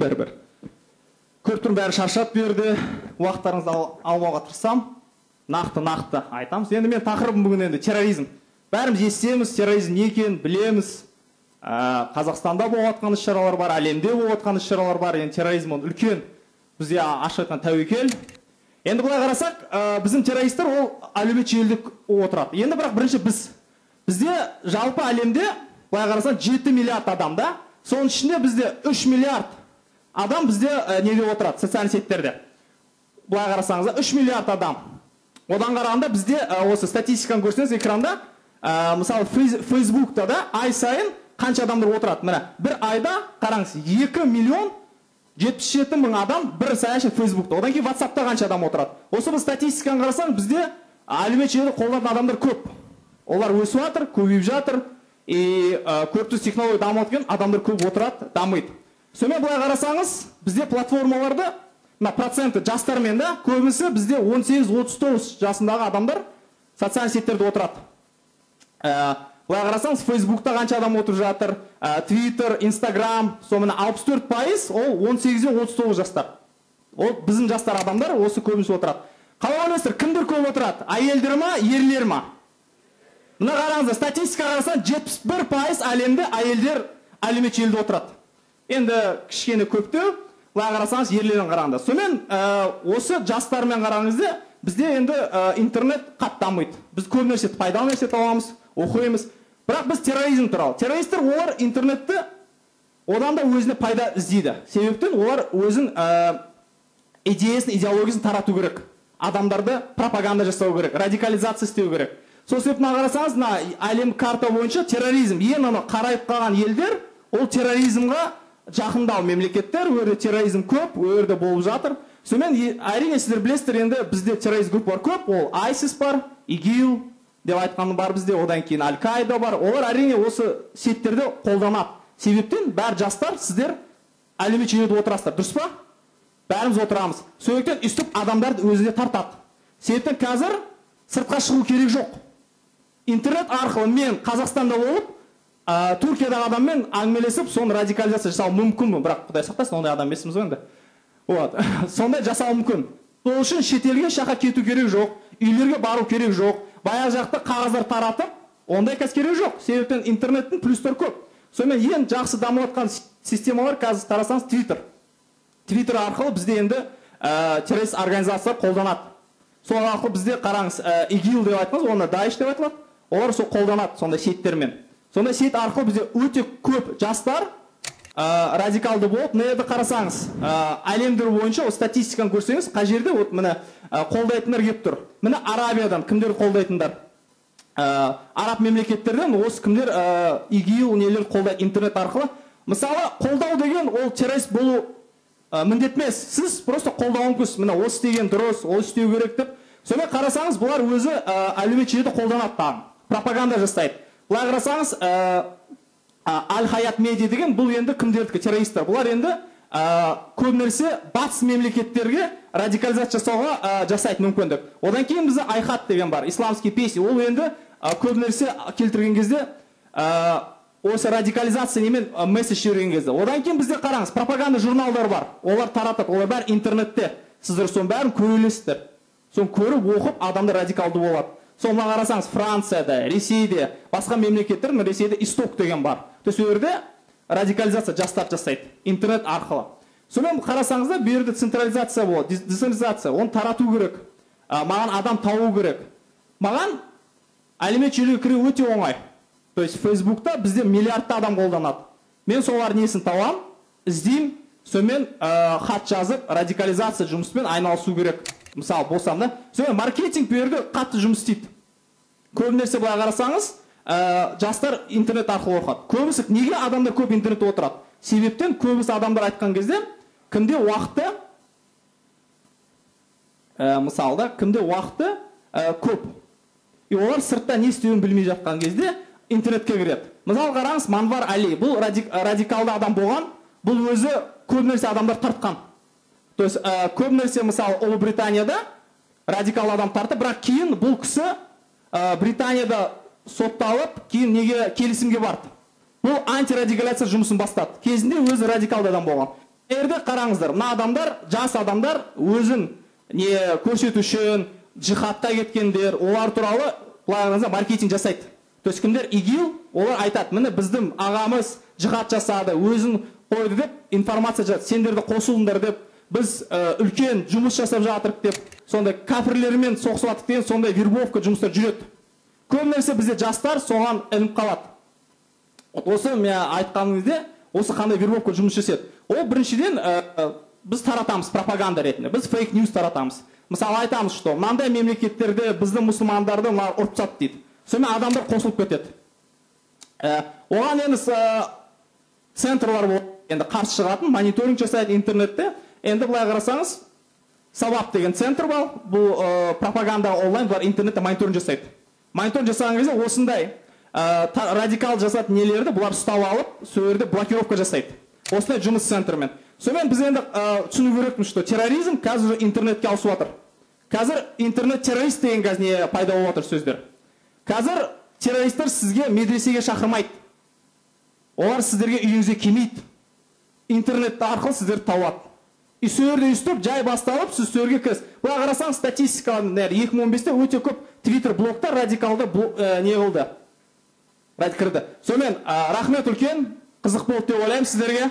бәрібір. Көріп тұрмын бәрі шаршап берді. Уақыттарыңызды алмауға тырысамын нақты нақты айтамыз. Енді мен тақырыбым бүгін енді терроризм. Бәріміз естиміз терроризм не екенін білеміз. Ә, қазақстанда болып жатқан іс шаралар бар әлемде болып жатқан іс шаралар бар. Енді терроризм ол үлкен. Бізде ашық айтқан тәуекел. Енді былай қарасақ ә, біздің террористтер ол әлеуметтік желіде отырады. Енді бірақ бірінші біз. Бізде жалпы әлемде былай қарасаң жеті миллиард адам да. Соның ішінде бізде үш миллиард адам бізде ә, неде отырады социальный сетьтерде былай қарасаңыз үш миллиард адам. Одан қарағанда бізде ә, осы статистиканы көрсеңіз экранда ә, мысалы фейсбукта да ай сайын қанша адамдар отырады? Міне бір айда қараңыз екі миллион жетпіс жеті мың адам бір саяси фейсбукта. Одан кейін ватсапта қанша адам отырады? Осы бір статистиканы қарасаң бізде әлеуметтік желіде қолданатын адамдар көп. Олар өсіп жатыр көбейіп жатыр. И ә, түс технология дамып адамдар көп отырады дамиды. Сонымен былай қарасаңыз бізде платформаларда мына проценті жастармен да көбісі бізде 18-39 жасындағы адамдар социальный сетьтерде отырады. Ә, былай қарасаңыз фейсбукта қанша адам отырып жатыр ә, твиттер инстаграм сонымен алпыс төрт пайыз ол 18-ден 39 жастар. Ол біздің жастар адамдар осы көбісі отырады. Қалай ойлайсыздар кімдер көп отырады? Әйелдер ма ерлер ма? Мына қараңыздар статистикаға қарасаң жетпіс бір пайыз әлемде әйелдер әлеуметтік желіде отырады. Енді кішкене көптеу былай қарасаңыз ерлерден қарағанда. Сонымен ә, осы жастармен қараған кезде бізде енді ә, интернет қатты дамиды. Біз көп нәрсе пайдалы нәрсе табамыз оқимыз. Бірақ біз терроризм туралы. Террористтер олар интернетті одан да өзіне пайда іздейді. Себептен олар өзін ә, идеясын идеологиясын тарату керек. Адамдарды пропаганда жасау керек радикализация істеу керек. Сол себепті мына қарасаңыз мына әлем карта бойынша терроризм. Ең ана қарайып қалған елдер ол терроризмға жақындау. Мемлекеттер ол жерде терроризм көп ол жерде болып жатыр. Сонымен әрине сіздер білесіздер енді бізде террорист группалар көп. Ол айсис бар игил деп айтқаны бар бізде. Одан кейін аль каида бар. Олар әрине осы сеттерді қолданады. Себептен бәрі жастар сіздер әлеуметтік желіде отырасыздар. Дұрыс па? Бәріміз отырамыз. Сондықтан өйстіп адамдарды өзіне тартады. Себептен қазір сыртқа шығу керек жоқ. Интернет арқылы мен қазақстанда болып ә, туркиядағы адаммен әңгімелесіп соны радикализация жасау мүмкінмін бірақ құдай сақтасын ондай адам емеспіз ғой енді. Вот. Сондай жасау мүмкін. Сол үшін шетелге еш жаққа кету керек жоқ үйлерге бару керек жоқ баяғы жақта қағаздар таратып ондай қазір керек жоқ. Себептен интернеттің плюстары көп. Сонымен ең жақсы дамып жатқан системалар қазір қарасаңыз твиттер твиттер арқылы бізде енді ә, террорист организациялар қолданады. Сол арқылы бізде қараңыз ә, игил деп айтқанбыз оны даиш деп айтылады. Олар сол қолданады сондай сетьтермен сондай сет арқылы бізде өте көп жастар ә, радикалды болып мына жерде қарасаңыз ә, әлемдер бойынша ол статистиканы көрсеңіз қай жерде? Вот міне ә, қолдайтындар келіп тұр. Міне арабиядан кімдер қолдайтындар? Ә, араб мемлекеттерден осы кімдер ә, игил нелер қолдайды интернет арқылы? Мысалы қолдау деген ол террорист болу ә, міндет емес. Сіз просто қолдауы мүмкінсіз міне осы істеген дұрыс ол істеу керек деп. Сонымен қарасаңыз бұлар өзі ә, әлеуметтік желіде қолданады пропаганда жасайды. Былай қарасаңыз аль хаят медиа деген бұл енді кімдердікі? Террористтер. Бұлар енді ә, көп нәрсе батыс мемлекеттерге радикализация жасауға ә, жасайды мүмкіндік. Одан кейін бізде айхат деген бар исламский песни ол енді ә, көп нәрсе келтірген кезде ә, осы радикализация немен месседж жіберген кезде. Одан кейін бізде қараңыз пропаганда журналдар бар. Олар таратады. Олар бәрі интернетте сіздер соның бәрін көре аласыздар соны көріп оқып адамдар радикалды болады. Мына қарасаңыз францияда ресейде басқа мемлекеттер ресейде исток деген бар. То есть ол жерде радикализация жастар жасайды интернет арқылы. Сонымен қарасаңыздар бұл жерде централизация болады децентрализация оны тарату керек маған адам табу керек. Маған әлеуметтік желіге кіру өте оңай. То есть фейсбукта бізде миллиардта адам қолданады. Мен солардың несін табамын іздеймін. Сонымен хат жазып радикализация жұмыспен айналысу керек. Мысалы болсам да сонымен маркетинг бұл жерде қатты жұмыс істейді. Көп нәрсе былай қарасаңыз ә, жастар интернет арқылы оқыды көбісі неге адамдар көп интернетте отырады? Себептен көбісі адамдар айтқан кезде кімде уақыты ә, мысалы да кімде уақыты ә, көп. И олар сыртта не істеуін білмей жатқан кезде интернетке кіреді. Мысалы қараңыз манвар али. Бұл радикалды адам болған. Бұл өзі көп нәрсе адамдар тартқан. То есть ә, көп нәрсе мысалы ұлыбританияда радикал адам тартты бірақ кейін бұл кісі ә, британияда сотталып кейін неге келісімге барды? Бұл антирадикализация жұмысын бастады. Кезінде өзі радикалды адам болған. Жерде қараңыздар мына адамдар жас адамдар өзін не көрсету үшін джихадқа кеткендер олар туралы былай қараңыздар маркетинг жасайды. То есть кімдер? Игил олар айтады міне біздің ағамыз джихад жасады өзін қойды деп информация жазады сендерді қосылыңдар деп біз ә, үлкен жұмыс жасап жатырмық деп сондай кәпірлермен соғысып жатырмық деген сондай вербовка жұмыстар жүреді. Көп нәрсе бізде жастар соған ілініп қалады. Осы мен айтқан кезде осы қандай вербовка жұмыс жасайды. Ол біріншіден ә, біз таратамыз пропаганда ретінде біз фейк ньюс таратамыз. Мысалы айтамыз что мынандай мемлекеттерде біздің мұсылмандарды мына ұрып тастады дейді. Сонымен адамдар қосылып кетеді. Ә, оған енді ә, центрлар енді қарсы шығатын мониторинг жасайды интернетте. Енді былай қарасаңыз сабап деген центр бар бұл пропаганда онлайн бұлар интернетте мониторинг жасайды мониторинг жасаған кезде осындай радикал жасатын нелерді бұлар ұстап алып сол жерде блокировка жасайды осындай жұмыс центрмен сонымен біз енді түсіну керекпіз что терроризм қазір интернетке ауысып жатыр қазір интернет террорист деген қазір не пайда болып жатыр сөздер қазір террористтер сізге медресеге шақырмайды олар сіздерге үйіңізге келмейді интернет арқылы сіздерді табады и сол жерде өйстіп жай басталып сіз сол жерге кіресіз былай қарасаңыз статистика екі мың он бесте өте көп твиттер блогтар радикалды ә, не қылды? Кірді сонымен ә, рахмет үлкен қызық болды деп ойлаймын сіздерге.